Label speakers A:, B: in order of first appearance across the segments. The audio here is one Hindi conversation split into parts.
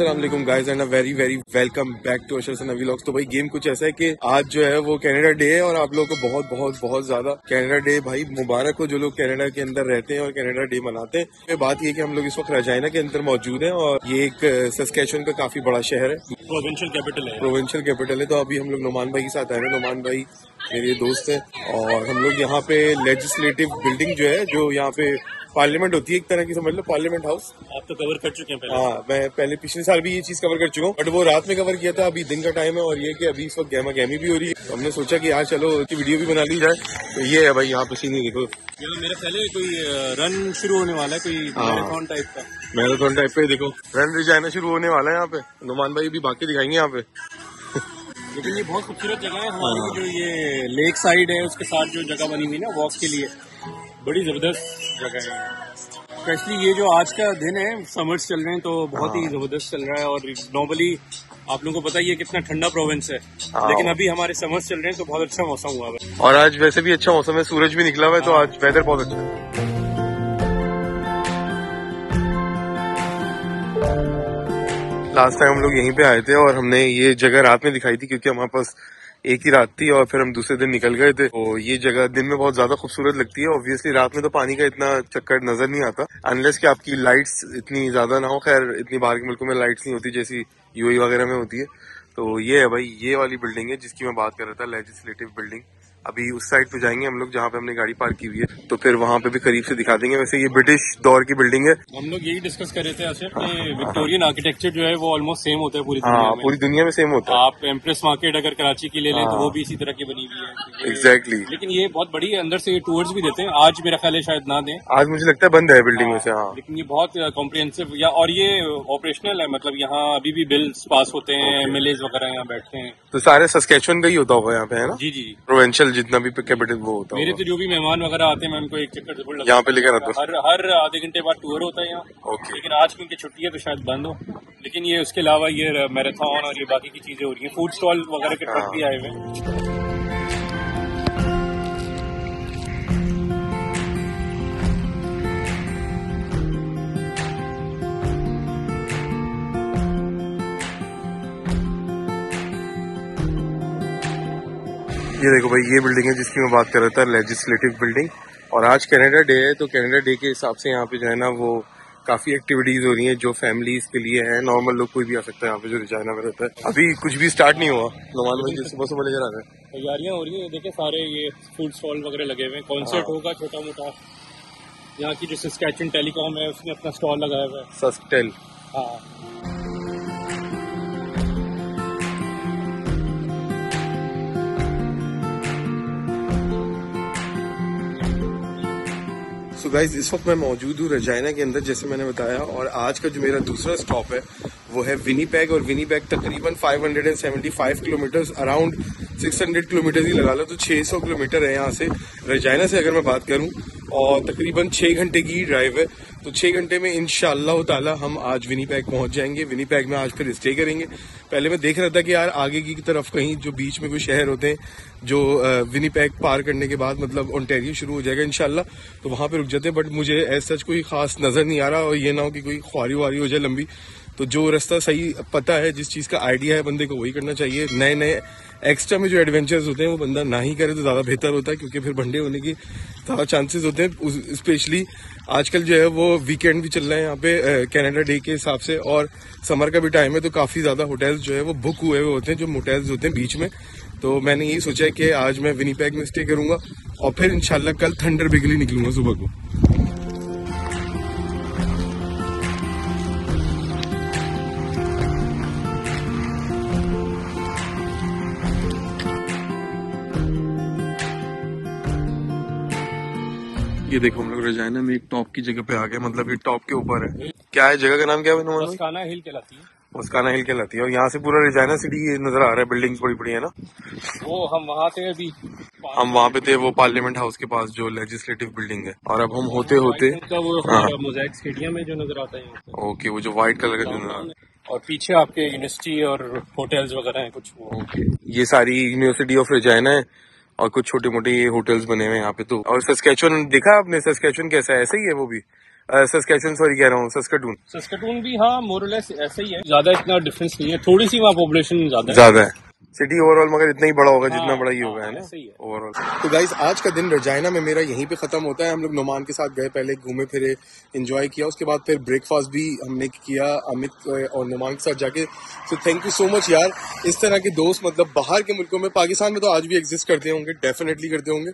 A: Aslam guys and very very welcome back to Ashar Navi vlogs तो भाई गेम कुछ ऐसा है कि आज जो है वो कनाडा डे है और आप लोगों को बहुत बहुत बहुत ज़्यादा कनाडा डे भाई मुबारक हो जो लोग कनाडा के अंदर रहते हैं और कनाडा डे मनाते हैं। ये बात ये कि हम लोग इस वक्त रजाइना के अंदर मौजूद है और ये एक सस्केशन का काफ़ी बड़ा शहर है।
B: प्रोविंशियल कैपिटल है।
A: प्रोविंशियल कैपिटल है। तो अभी हम लोग नुमान भाई के साथ आए हैं। नुमान भाई मेरे दोस्त है और हम लोग यहाँ पे लेजिस्लेटिव बिल्डिंग जो है जो यहाँ पे पार्लियामेंट होती है एक तरह की समझ लो पार्लियामेंट हाउस।
B: आप तो कवर कर चुके हैं पहले।
A: हाँ मैं पहले पिछले साल भी ये चीज़ कवर कर चुका हूँ बट वो रात में कवर किया था अभी दिन का टाइम है और ये कि अभी इस वक्त गहमा गहमी भी हो रही है। तो हमने सोचा कि आज चलो की वीडियो भी बना ली जाए। तो ये है भाई यहाँ पे सीन देखो।
B: यहाँ मेरे पहले कोई रन शुरू होने वाला है कोई
A: हाँ।
B: मैराथन टाइप का।
A: मैराथन टाइप पे देखो। रन रिजाइना शुरू होने वाला है यहाँ पे। नुमान भाई भी बाकी दिखाएँगे यहाँ पे।
B: लेकिन ये बहुत खूबसूरत जगह है हमारी जो ये लेक साइड है उसके साथ जो जगह बनी हुई है ना वॉक के लिए। बड़ी ज़बरदस्त जगह है। स्पेशली ये जो आज का दिन है समर्स चल रहे हैं तो बहुत ही ज़बरदस्त चल रहा है और नॉर्मली आप लोगों को पता ही है कितना ठंडा प्रोविंस है।
A: हाँ।
B: लेकिन अभी हमारे समर्स चल रहे हैं तो बहुत अच्छा मौसम हुआ है।
A: और आज वैसे भी अच्छा मौसम है सूरज भी निकला हुआ है तो आज वेदर बहुत अच्छा है। लास्ट टाइम हम लोग यहीं पे आए थे और हमने ये जगह रात में दिखाई थी क्योंकि हमारे पास एक ही रात थी और फिर हम दूसरे दिन निकल गए थे। तो ये जगह दिन में बहुत ज़्यादा खूबसूरत लगती है। ऑब्वियसली रात में तो पानी का इतना चक्कर नज़र नहीं आता। अनलेस कि आपकी लाइट्स इतनी ज़्यादा ना हो। खैर, इतनी बाहर के मुल्कों में लाइट्स नहीं होती जैसी यूएई वगैरह में होती है। तो ये है भाई, ये वाली बिल्डिंग है जिसकी मैं बात कर रहा था लेजिस्लेटिव बिल्डिंग अभी उस साइड पे जाएँगे हम लोग जहाँ पे हमने गाड़ी पार्क की हुई है। तो फिर वहाँ पे भी करीब से दिखा देंगे। वैसे ये ब्रिटिश दौर की बिल्डिंग है।
B: हम लोग यही डिस्कस कर रहे थे आसिफ कि विक्टोरियन आर्किटेक्चर जो है वो ऑलमोस्ट सेम होता है पूरी
A: हाँ
B: दुनिया में।
A: पूरी दुनिया में सेम होता है।
B: आप एम्प्रेस मार्केट अगर कराची की ले लें तो
A: हाँ।
B: वो भी इसी तरह की बनी हुई है।
A: एग्जैक्टली
B: लेकिन ये बहुत बड़ी है अंदर से ये टूर्स भी देते हैं। आज मेरा ख्याल है शायद ना दें।
A: आज मुझे लगता है बंद है बिल्डिंग में से हाँ।
B: लेकिन ये बहुत कॉम्प्रिहेंसिव या और ये ऑपरेशनल है मतलब यहाँ अभी भी बिल्स पास होते हैं एमएलए वगैरह यहाँ बैठते हैं।
A: तो सारे सस्केचुअन का ही होता होगा यहाँ पे है ना?
B: जी जी
A: प्रोवेंशियल जितना भी कैपिटल वो होता
B: मेरे तो जो भी मेहमान वगैरह आते हैं मैं उनको एक चक्कर ज़रूर
A: यहाँ पे लेकर आता हूँ।
B: हर हर आधे घंटे बाद टूर होता है यहाँ।
A: ओके
B: लेकिन आज क्योंकि छुट्टी है तो शायद बंद हो। लेकिन ये उसके अलावा ये मैराथन और ये बाकी की चीज़ें हो रही है। फ़ूड स्टॉल वगैरह के ट्रक भी आए हुए हैं।
A: ये देखो भाई ये बिल्डिंग है जिसकी मैं बात कर रहा था लेजिस्लेटिव बिल्डिंग और आज कनाडा डे है तो कनाडा डे के हिसाब से यहाँ पे जो है ना वो काफ़ी एक्टिविटीज़ हो रही हैं जो फैमिलीज़ के लिए है। नॉर्मल लोग कोई भी आ सकता है यहाँ पे जो रिजाइना में रहता है। अभी कुछ भी स्टार्ट नहीं हुआ। नॉर्मल भाई सुबह सुबह लेकर आ रहे हैं।
B: तैयारियाँ हो रही है। देखे सारे ये फ़ूड स्टॉल वगैरह लगे हुए हैं। कॉन्सर्ट होगा छोटा मोटा यहाँ की जो सस्कैचुअन टेलीकॉम है उसने अपना स्टॉल लगाया हुआ है।
A: सस्टेल
B: हाँ।
A: गाइज़ इस वक्त मैं मौजूद हूँ रजाइना के अंदर, जैसे मैंने बताया, और आज का जो मेरा दूसरा स्टॉप है, वो है विनीपैग और विनीपैग तकरीबन 575 किलोमीटर अराउंड 600 किलोमीटर ही लगा लो तो 600 किलोमीटर है यहाँ से। रजाइना से अगर मैं बात करूँ और तकरीबन छः घंटे की ड्राइव है। तो छः घंटे में इन ताला हम आज विनी विनीपैग पहुँच जाएँगे। विनी विनीपैग में आज फिर स्टे करेंगे। पहले मैं देख रहा था कि यार आगे की तरफ़ कहीं जो बीच में कोई शहर होते हैं जो अ, विनीपैग पार करने के बाद मतलब ओंटेरियो शुरू हो जाएगा इनशाला तो वहाँ पर रुक जाते हैं। बट मुझे ऐसा सच कोई खास नज़र नहीं आ रहा और ये ना हो कि कोई ख्वारी वारी हो जाए लंबी। तो जो रास्ता सही पता है, जिस चीज़ का आइडिया है, बंदे को वही करना चाहिए। नए नए एक्स्ट्रा में जो एडवेंचर्स होते हैं, वो बंदा ना ही करे तो ज़्यादा बेहतर होता है, क्योंकि फिर बंडे होने की ज़्यादा चांसेस होते हैं। स्पेशली आजकल जो है, वो वीकेंड भी चल रहा है यहाँ पे कनाडा डे के हिसाब से, और समर का भी टाइम है तो काफ़ी ज़्यादा होटल्स जो है, वो बुक हुए हुए होते हैं, जो मोटेल्स होते हैं बीच में। तो मैंने यही सोचा कि आज मैं विनीपैग में स्टे करूँगा, और फिर इंशाल्लाह कल थंडर लिए निकलूँगा सुबह को। ये देखो हम लोग रजाइना में एक टॉप की जगह पे आ गए मतलब ये टॉप के ऊपर है। क्या है जगह का नाम क्या है
B: मस्काना हिल कहलाती है।
A: मुस्काना हिल कहलाती है। और यहाँ से पूरा रजाइना सिटी नज़र आ रहा है बिल्डिंग बड़ी बड़ी है ना?
B: वो हम वहाँ थे अभी।
A: हम वहाँ पे थे वो पार्लियामेंट हाउस के पास जो लेजिस्लेटिव बिल्डिंग है। और अब हम होते होते हाँ।
B: स्टेडियम में जो नज़र आता है
A: ओके वो जो व्हाइट कलर का जो नज़र है।
B: और पीछे आपके यूनिवर्सिटी और होटल्स वगैरह हैं कुछ
A: ओके ये सारी यूनिवर्सिटी ऑफ़ रजाइना है। और कुछ छोटे मोटे होटल्स बने हुए हैं यहाँ पे तो। और सस्केचुअन देखा आपने? सस्केचुअन कैसा है? ऐसे ही है वो भी। सस्केचुअन सॉरी कह रहा हूँ सस्कटून
B: सस्कटून भी हाँ मोरलेस ऐसे ही है। ज़्यादा इतना डिफरेंस नहीं है। थोड़ी सी वहाँ पॉपुलेशन ज़्यादा
A: ज़्यादा है। सिटी ओवरऑल मगर इतना ही बड़ा होगा जितना
B: हाँ,
A: बड़ा ही
B: हाँ,
A: होगा है ना। ओवरऑल तो गाइज़ आज का दिन रजाइना में मेरा यहीं पे खत्म होता है। हम लोग नुमान के साथ गए पहले घूमे फिरे एंजॉय किया। उसके बाद फिर ब्रेकफास्ट भी हमने किया अमित और नुमान के साथ जाके। So thank you so much यार। इस तरह के दोस्त मतलब बाहर के मुल्कों में पाकिस्तान में तो आज भी एग्जिस्ट करते होंगे डेफिनेटली करते होंगे।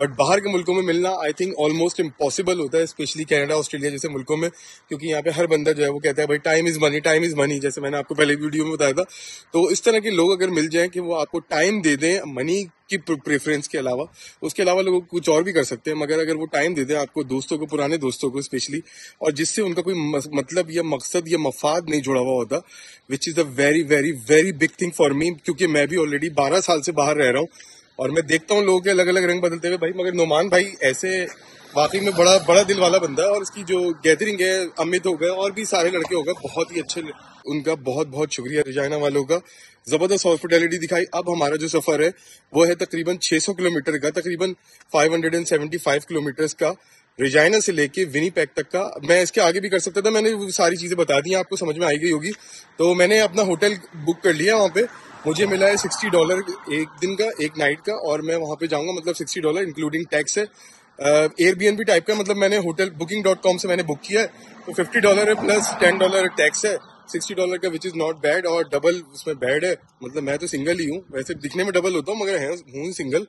A: बट बाहर के मुल्कों में मिलना आई थिंक ऑलमोस्ट इम्पॉसिबल होता है स्पेशली कनाडा ऑस्ट्रेलिया जैसे मुल्कों में। क्योंकि यहाँ पे हर बंदा जो है वो कहता है भाई time is money time is money जैसे मैंने आपको पहले वीडियो में बताया था। तो इस तरह के लोग अगर मिल जाएँ कि वो आपको टाइम दे दें मनी की प्रेफरेंस के अलावा। उसके अलावा लोग कुछ और भी कर सकते हैं, मगर अगर वो टाइम दे दें आपको दोस्तों को, पुराने दोस्तों को स्पेशली और जिससे उनका कोई मतलब या मकसद या मफाद नहीं जुड़ा हुआ होता which is a very very very big thing for me क्योंकि मैं भी ऑलरेडी बारह साल से बाहर रह रहा हूँ, और मैं देखता हूँ लोगों के अलग अलग रंग बदलते हुए। भाई, मगर नुमान भाई ऐसे वाकई में बड़ा बड़ा दिल वाला बंदा है, और इसकी जो गैदरिंग है, अमित हो गए, और भी सारे लड़के हो गए, बहुत ही अच्छे उनका बहुत बहुत शुक्रिया रिजाइना वालों का। ज़बरदस्त हॉस्पिटैलिटी दिखाई। अब हमारा जो सफ़र है, वो है तकरीबन 600 किलोमीटर का, तकरीबन 575 किलोमीटर का रिजाइना से लेके विनीपैक तक का। मैं इसके आगे भी कर सकता था, मैंने वो सारी चीज़ें बता दी, आपको समझ में आई गई होगी। तो मैंने अपना होटल बुक कर लिया वहाँ पे। मुझे मिला है सिक्सटी डॉलर एक दिन का, एक नाइट का, और मैं वहाँ पे जाऊँगा मतलब सिक्सटी डॉलर इंक्लूडिंग टैक्स है। एयरबीएनबी टाइप का मतलब मैंने होटल बुकिंग डॉट कॉम से मैंने बुक किया है। तो फिफ्टी डॉलर है प्लस टेन डॉलर टैक्स है। सिक्सटी डॉलर का विच इज़ नॉट बैड और डबल उसमें बैड है। मतलब मैं तो सिंगल ही हूँ। वैसे दिखने में डबल होता हूँ, मगर है सिंगल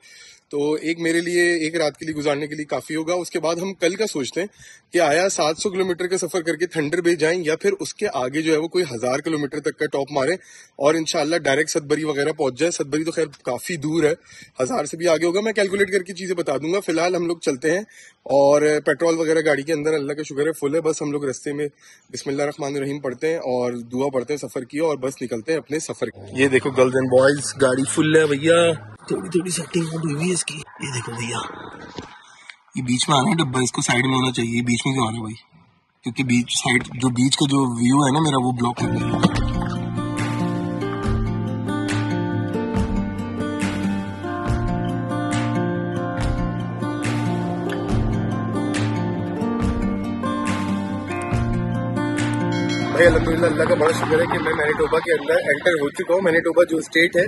A: तो एक मेरे लिए, एक रात के लिए गुजारने के लिए काफ़ी होगा। उसके बाद हम कल का सोचते हैं कि आया 700 किलोमीटर का सफ़र करके थंडर बे जाएँ या फिर उसके आगे जो है वो कोई हज़ार किलोमीटर तक का टॉप मारे और इनशाला डायरेक्ट सतबरी वगैरह पहुँच जाए। सतबरी तो खैर काफ़ी दूर है। हज़ार से भी आगे होगा। मैं कैलकुलेट करके चीज़ें बता दूँगा। फ़िलहाल हम लोग चलते हैं और पेट्रोल वगैरह गाड़ी के अंदर अल्लाह का शुक्र है, फुल है। बस हम लोग रस्ते में बिस्मिल्लाह रहमान रहीम पढ़ते हैं और दुआ पढ़ते हैं सफ़र की और बस निकलते हैं अपने सफ़र ये देखो गर्ल्स एंड बॉयज़, गाड़ी फुल है भैया। थोड़ी थोड़ी सेटिंग हुई है इसकी ये देखो भैया, ये बीच में आना है, डब्बा इसको साइड में होना चाहिए, बीच में क्यों आना भाई? क्योंकि बीच साइड जो बीच का जो व्यू है ना मेरा, वो ब्लॉक कर दिया। अलहमदिल्ला अल्लाह का बड़ा शुक्र है कि मैं मैनीटोबा के अंदर एंटर हो चुका हूँ। मैनीटोबा जो स्टेट है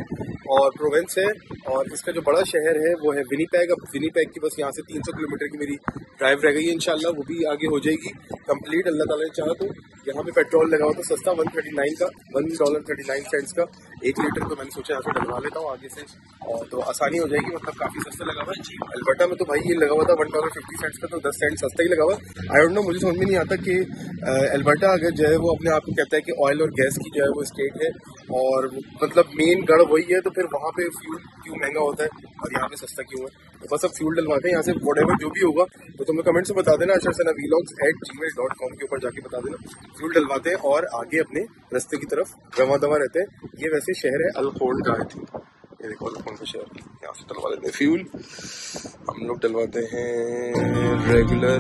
A: और प्रोविंस है और इसका जो बड़ा शहर है, वो है विनीपैग। अब विनीपैग की बस यहाँ से 300 किलोमीटर की मेरी ड्राइव रह गई है, इंशाल्लाह वो भी आगे हो जाएगी। कंप्लीट अल्लाह ताला ने चाहा तो यहाँ पे पेट्रोल लगा हुआ था सस्ता 139 का one dollar thirty nine cents का। एक लीटर तो मैंने सोचा यहाँ से डलवा लेता हूँ आगे से, और तो आसानी हो जाएगी मतलब काफ़ी सस्ता लगा हुआ है। जी अल्बर्टा में तो भाई ये लगा हुआ था वन डॉलर फिफ्टी सेंट्स का तो दस सेंट सस्ता ही लगा हुआ। आई डोंट नो मुझे समझ में नहीं आता कि अल्बर्टा अगर जो है वो अपने आप को कहता है कि ऑयल और गैस की जो है वो स्टेट है, और मतलब मेन गढ़ वही है तो फिर वहाँ पे फ्यूल क्यों महँगा होता है, और यहाँ पे सस्ता क्यों है? बस अब फ्यूल डलवाते हैं, यहाँ से वॉट जो भी होगा तो तुम्हें कमेंट से बता देना Ashar Sana vlogs at Gmail dot com के ऊपर जाके बता देना। फ्यूल डलवाते हैं और आगे अपने रस्ते की तरफ़ रवा दवा रहते हैं। ये वैसे शहर है अलखोल का ये देखो अलखोल का शहर, यहाँ से डलवा देते हैं फ्यूल हम लोग डलवाते हैं रेगुलर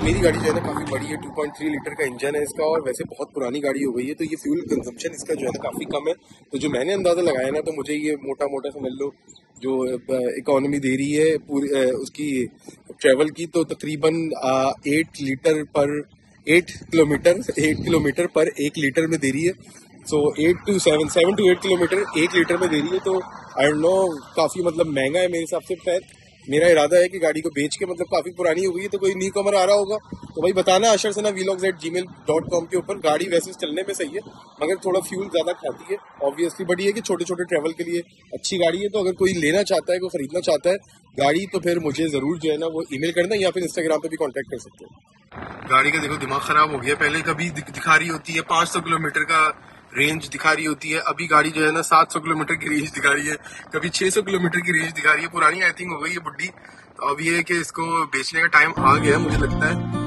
A: तो मेरी गाड़ी जो है ना काफ़ी बड़ी है 2.3 लीटर का इंजन है इसका और वैसे बहुत पुरानी गाड़ी हो गई है तो ये फ्यूल कंजम्पशन इसका जो है ना काफ़ी कम है। तो जो मैंने अंदाज़ा लगाया ना तो मुझे ये मोटा मोटा समझ लो, जो इकोनॉमी दे रही है पूरी उसकी ट्रेवल की तो तकरीबन एट लीटर पर एट किलोमीटर एट किलोमीटर पर एक लीटर में दे रही है। So eight two seven seven two eight kilometre एक लीटर में दे रही है तो आई डोंट नो काफ़ी मतलब महँगा है मेरे हिसाब से शायद मेरा इरादा है कि गाड़ी को बेच के मतलब काफ़ी पुरानी हो गई है तो कोई न्यू कमर आ रहा होगा। तो भाई बताना Ashar Sana vlogs at Gmail dot com के ऊपर। गाड़ी वैसे चलने में सही है, मगर थोड़ा फ्यूल ज़्यादा खाती है। ऑब्वियसली बट ये है कि छोटे छोटे ट्रेवल के लिए अच्छी गाड़ी है तो अगर कोई लेना चाहता है, कोई खरीदना चाहता है, गाड़ी तो फिर मुझे ज़रूर जो है ना वो ईमेल करना या फिर इंस्टाग्राम पे भी कांटेक्ट कर सकते हैं। गाड़ी का देखो, दिमाग खराब हो गया। पहले कभी दिख- रही होती है 500 किलोमीटर का रेंज दिखा रही होती है। अभी गाड़ी जो है ना 700 किलोमीटर की रेंज दिखा रही है। कभी 600 किलोमीटर की रेंज दिखा रही है। पुरानी आई थिंक हो गई है बुड्ढी। तो अब ये है कि इसको बेचने का टाइम आ गया है, मुझे लगता है।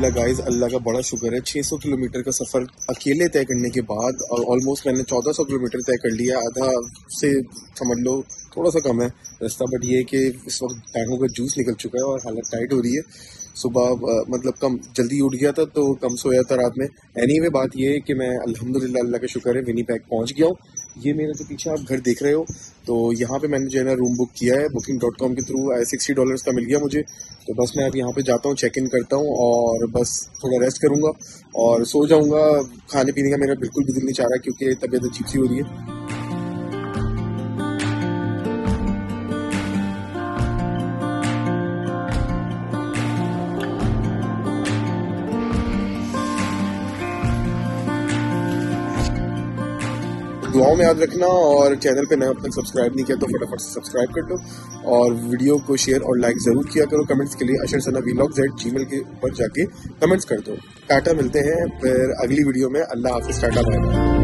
A: अलहमदिल्ला गाइस अल्लाह का बड़ा शुक्र है। 600 किलोमीटर का सफ़र अकेले तय करने के बाद और ऑलमोस्ट मैंने 1400 किलोमीटर तय कर लिया। आधा से समझ लो थोड़ा सा कम है रास्ता बट ये कि इस वक्त बैंकों का जूस निकल चुका है और हालत टाइट हो रही है। सुबह मतलब कम जल्दी उठ गया था तो कम सोया था रात में। एनी anyway, बात यह है कि मैं अल्हम्दुलिल्लाह अल्लाह का शुक्र है विनी पैक पहुँच गया हूँ। ये मेरे तो पीछे आप घर देख रहे हो तो यहाँ पे मैंने जो है ना रूम बुक किया है बुकिंग डॉट कॉम के थ्रू सिक्सटी डॉलर्स का मिल गया मुझे। तो बस मैं अब यहाँ पे जाता हूँ चेक इन करता हूँ और बस थोड़ा रेस्ट करूँगा और सो जाऊँगा। खाने पीने का मेरा बिल्कुल भी दिल नहीं चाह रहा क्योंकि तबीयत अच्छी सी हो रही है। दुआओं में याद रखना और चैनल पे नया अब तक सब्सक्राइब नहीं किया तो फटाफट से सब्सक्राइब कर दो और वीडियो को शेयर और लाइक ज़रूर किया करो। कमेंट्स के लिए अशर सना वीलॉग जेड जी के ऊपर जाके कमेंट्स कर दो। टाटा मिलते हैं फिर अगली वीडियो में। अल्लाह हाफिज, टाटा बाय